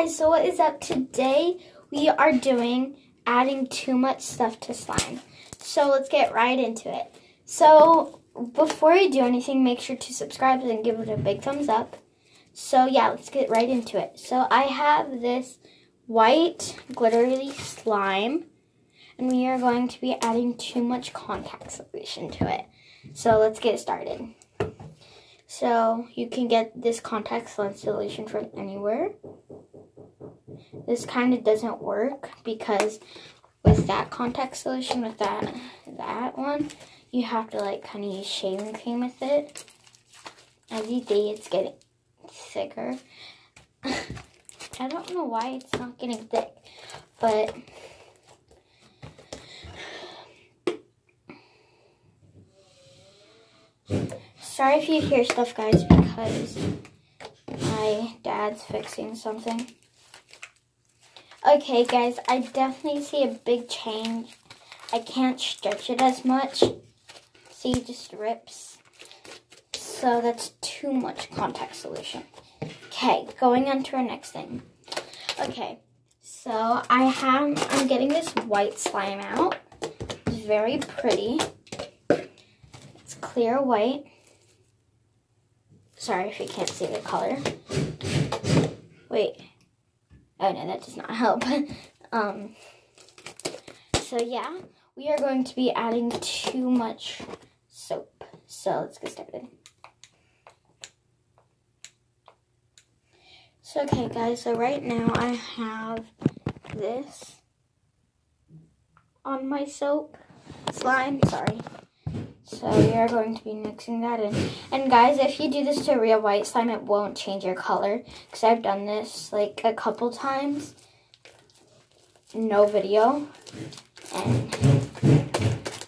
guys, so what is up today? We are doing adding too much stuff to slime. So let's get right into it. So before you do anything, make sure to subscribe and give it a big thumbs up. So yeah, let's get right into it. So I have this white glittery slime and we are going to be adding too much contact solution to it. So let's get started. So you can get this contact solution from anywhere. This kind of doesn't work because with that contact solution, with that that one, you have to like kind of use shaving cream with it. As you see, it's getting thicker. I don't know why it's not getting thick, but Sorry if you hear stuff, guys, because my dad's fixing something. Okay, guys, I definitely see a big change. I can't stretch it as much. See, it just rips. So that's too much contact solution. Okay, going on to our next thing. Okay, so I have, I'm getting this white slime out. It's very pretty. It's clear white. Sorry if you can't see the color. Wait. Oh no, that does not help. um, so yeah, we are going to be adding too much soap. So let's get started. So okay guys, so right now I have this on my soap slime, sorry. So we are going to be mixing that in. And guys, if you do this to real white slime, it won't change your color. Because I've done this like a couple times. No video. And,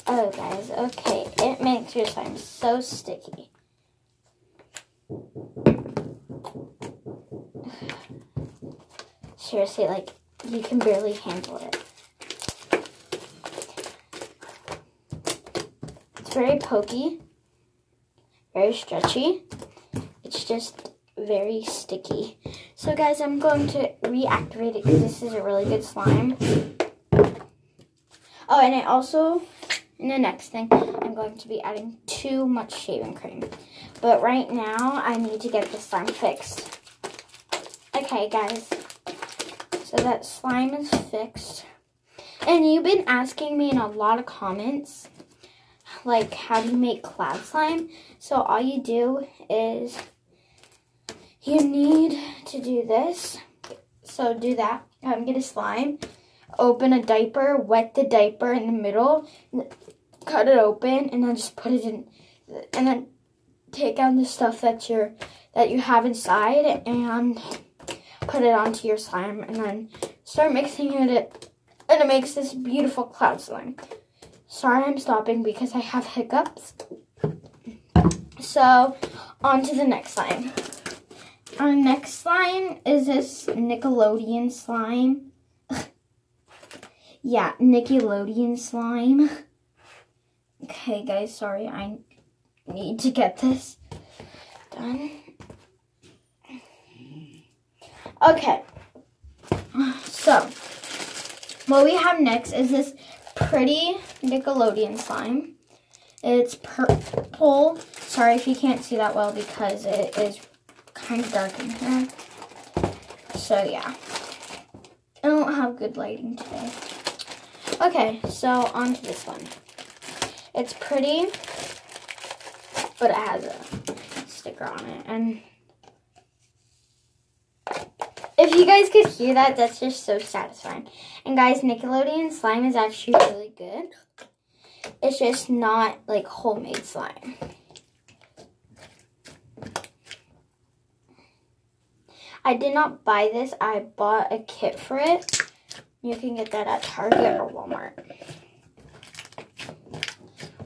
oh guys, okay. It makes your slime so sticky. Seriously, like, you can barely handle it. Very pokey, very stretchy. It's just very sticky. So guys, I'm going to reactivate it because this is a really good slime. Oh, and I also, in the next thing, I'm going to be adding too much shaving cream. But right now, I need to get the slime fixed. Okay, guys. So that slime is fixed. And you've been asking me in a lot of comments like how do you make cloud slime. So all you do is you need to do this. So do that. Um, get a slime, open a diaper, wet the diaper in the middle, cut it open, and then just put it in, and then take out the stuff that you're that you have inside and put it onto your slime, and then start mixing it, and it makes this beautiful cloud slime. Sorry I'm stopping because I have hiccups. So, on to the next slime. Our next slime is this Nickelodeon slime. yeah, Nickelodeon slime. Okay, guys, sorry, I need to get this done. Okay, so what we have next is this pretty Nickelodeon slime. It's purple. Sorry if you can't see that well because it is kind of dark in here. So yeah. I don't have good lighting today. Okay, so on to this one. It's pretty, but it has a sticker on it. And if you guys could hear that, that's just so satisfying. And guys, Nickelodeon slime is actually really good. It's just not like homemade slime. I did not buy this. I bought a kit for it. You can get that at Target or Walmart.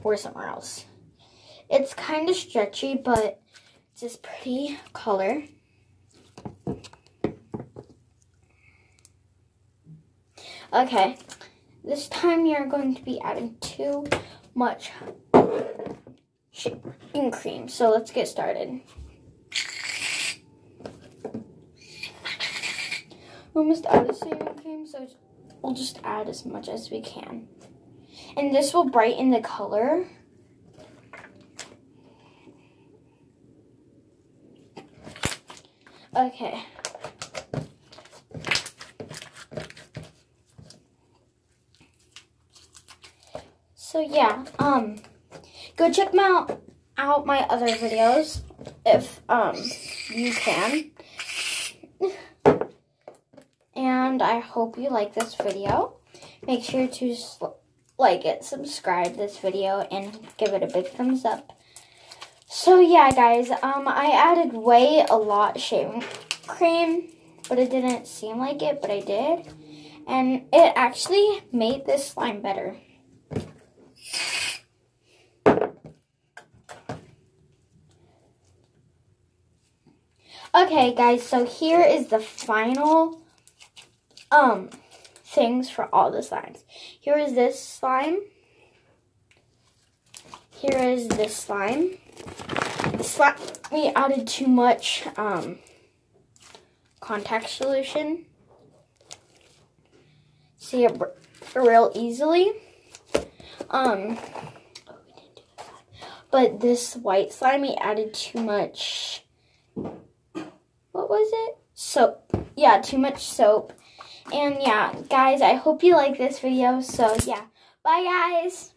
Or somewhere else. It's kind of stretchy, but it's this pretty color. Okay, this time you're going to be adding too much shaving cream. So let's get started. almost out of shaving cream, so we'll just add as much as we can. And this will brighten the color. Okay. So yeah, um, go check out, out my other videos if um you can. And I hope you like this video. Make sure to like it, subscribe this video, and give it a big thumbs up. So yeah, guys, um, I added way a lot shaving cream, but it didn't seem like it, but I did. And it actually made this slime better. Okay, guys, so here is the final um things for all the slimes. Here is this slime. Here is this slime. The slime we added too much um contact solution. See it real easily. Um but this white slime added too much what was it? Soap. Yeah, too much soap. And yeah, guys, I hope you like this video. So yeah, bye guys.